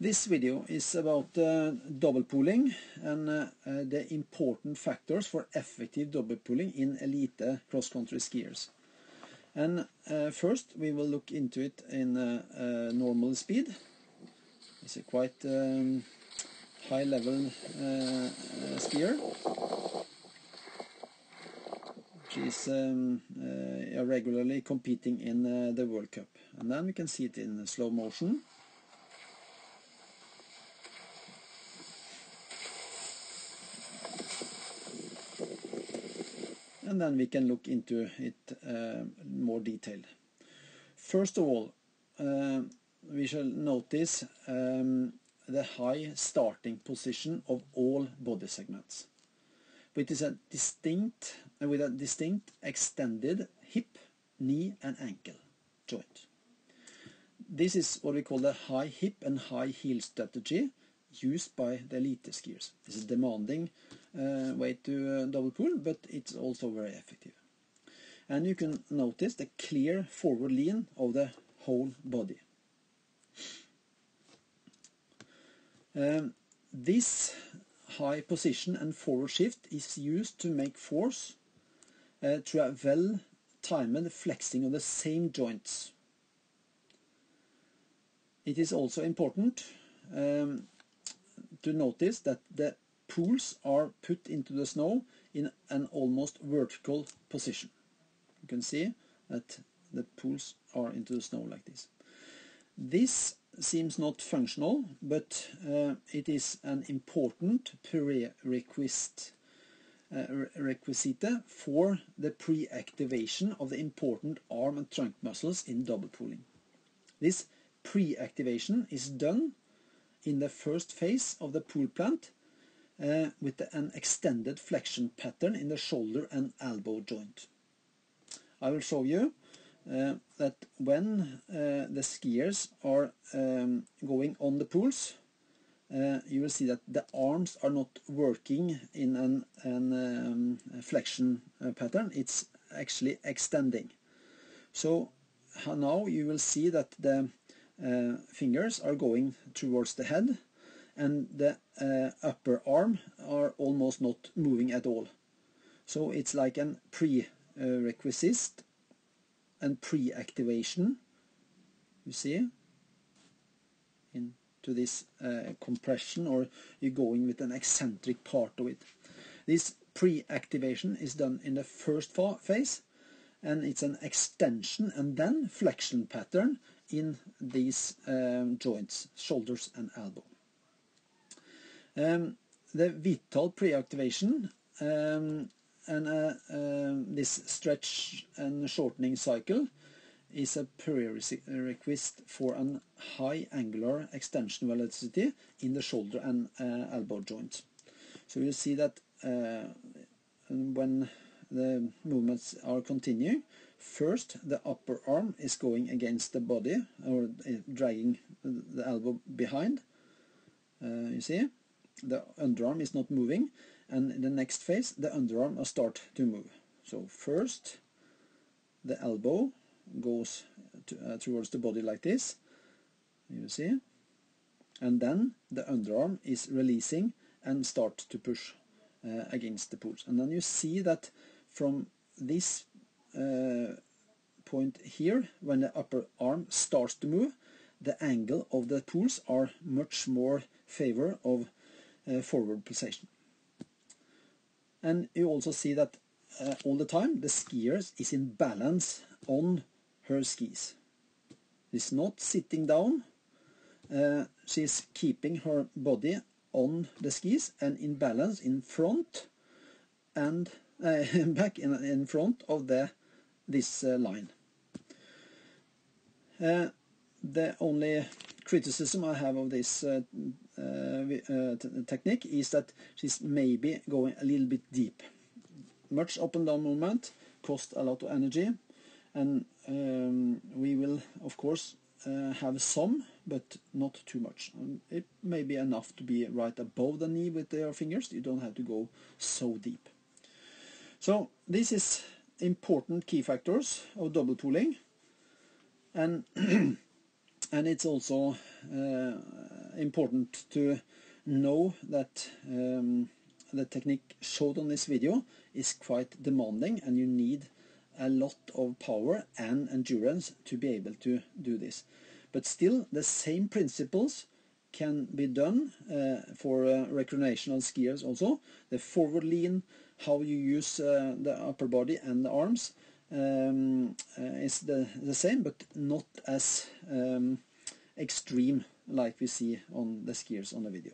This video is about uh, double poling and uh, uh, the important factors for effective double poling in elite cross-country skiers. And uh, first we will look into it in uh, uh, normal speed. It's a quite um, high level skier. She's um, regularly competing in the World Cup. And then we can see it in slow motion. And then we can look into it uh, more detailed. First of all, uh, we shall notice um, the high starting position of all body segments, which is a distinct uh, with a distinct extended hip, knee and ankle joint. This is what we call the high hip and high heel strategy used by the elite skiers. This is demanding uh, way to uh, double pole, but it's also very effective. And you can notice the clear forward lean of the whole body. Um, this high position and forward shift is used to make force uh, through a well-timed flexing of the same joints. It is also important um, to notice that the poles are put into the snow in an almost vertical position. You can see that the poles are into the snow like this. This seems not functional, but uh, it is an important prerequisite uh, requisite for the pre-activation of the important arm and trunk muscles in double poling. This pre-activation is done in the first phase of the pole plant uh, with an extended flexion pattern in the shoulder and elbow joint. I will show you uh, that when uh, the skiers are um, going on the poles, uh, you will see that the arms are not working in an, an um, flexion uh, pattern, it's actually extending. So now you will see that the uh, fingers are going towards the head and the uh, upper arm are almost not moving at all. So it's like a prerequisite and pre-activation, you see, into this uh, compression or you're going with an eccentric part of it. This pre-activation is done in the first phase and it's an extension and then flexion pattern in these um, joints, shoulders and elbow. Um, the vital pre-activation um, and uh, uh, this stretch and shortening cycle is a prerequisite for a high angular extension velocity in the shoulder and uh, elbow joint. So you see that uh, when the movements are continuing, First, the upper arm is going against the body or uh, dragging the elbow behind. Uh, you see, the underarm is not moving, and in the next phase, the underarm will start to move. So first, the elbow goes to, uh, towards the body like this. You see, and then the underarm is releasing and start to push uh, against the poles. And then you see that from this uh, point here, when the upper arm starts to move, the angle of the poles are much more favor of uh, forward pulsation. And you also see that uh, all the time the skier is in balance on her skis. She's not sitting down, uh, she's keeping her body on the skis and in balance in front and back in, in front of the this uh, line. Uh, the only criticism I have of this technique is that she's maybe going a little bit deep. Much up and down movement cost a lot of energy and um, we will of course uh, have some but not too much. It may be enough to be right above the knee with your fingers, you don't have to go so deep. So this is important key factors of double poling and and it's also uh, important to know that um, the technique showed on this video is quite demanding and you need a lot of power and endurance to be able to do this. But still, the same principles can be done uh, for uh, recreational skiers also. The forward lean, how you use uh, the upper body and the arms um, uh, is the, the same, but not as um, extreme like we see on the skiers on the video.